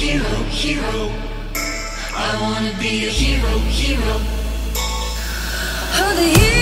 hero, hero. I wanna be a hero, hero. Oh, the hero.